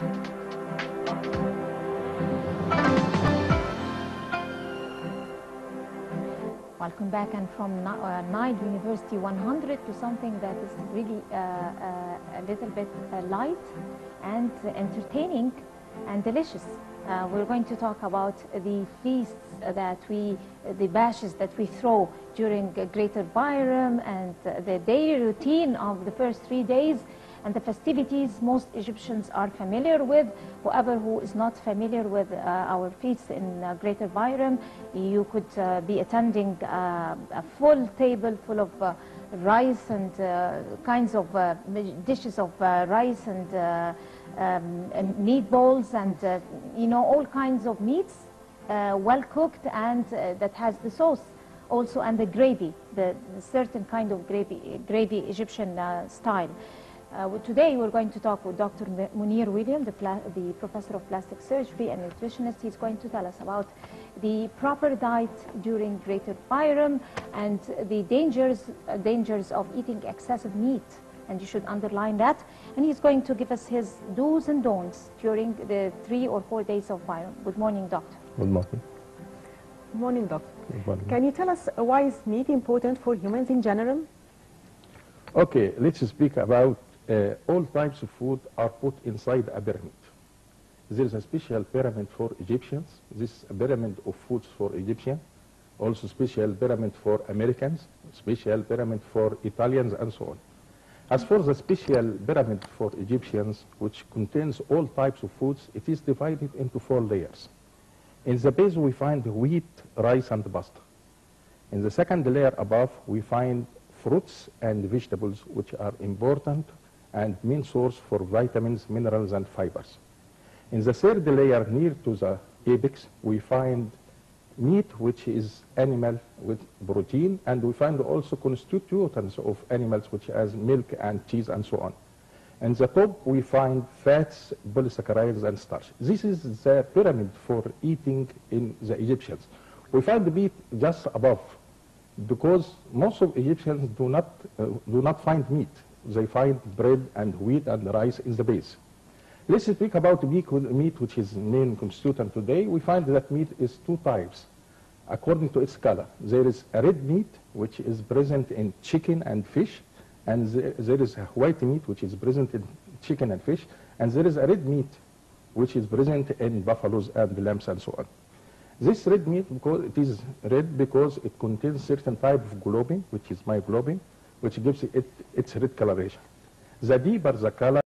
Welcome back and from uh, Nile University 100 to something that is really uh, uh, a little bit uh, light and entertaining and delicious. Uh, we're going to talk about the feasts that we, the bashes that we throw during Greater Bayram and the daily routine of the first three days and the festivities most Egyptians are familiar with. Whoever who is not familiar with uh, our feasts in uh, Greater Bayram, you could uh, be attending uh, a full table full of uh, rice and uh, kinds of dishes of rice and, um, and meatballs and you know all kinds of meats, well cooked and that has the sauce also and the gravy, the, the certain kind of gravy, gravy Egyptian style. Uh, well, today we're going to talk with Dr. Mounir William, the, the professor of plastic surgery and nutritionist. He's going to tell us about the proper diet during Greater Bayram and the dangers, uh, dangers of eating excessive meat. And you should underline that. And he's going to give us his do's and don'ts during the three or four days of Bayram. Good morning, doctor. Good morning. Morning, doctor. Good morning. Can you tell us why is meat important for humans in general? Okay, let's speak about uh, all types of food are put inside a pyramid. There is a special pyramid for Egyptians. This pyramid of foods for Egyptians. Also special pyramid for Americans, special pyramid for Italians, and so on. As for the special pyramid for Egyptians, which contains all types of foods, it is divided into four layers. In the base, we find wheat, rice, and pasta. In the second layer above, we find fruits and vegetables, which are important and main source for vitamins, minerals, and fibers. In the third layer, near to the apex, we find meat, which is animal with protein, and we find also constituents of animals, which as milk and cheese and so on. In the top, we find fats, polysaccharides, and starch. This is the pyramid for eating in the Egyptians. We find meat just above, because most of Egyptians do not, uh, do not find meat. They find bread and wheat and rice in the base. Let's speak about meat, meat, which is main constituent today. We find that meat is two types, according to its color. There is a red meat, which is present in chicken and fish, and there, there is a white meat, which is present in chicken and fish, and there is a red meat, which is present in buffaloes and lambs and so on. This red meat, because it is red because it contains certain type of globin, which is myoglobin, which gives it its red coloration. The deeper the color,